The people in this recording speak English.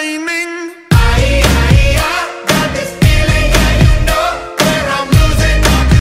remaining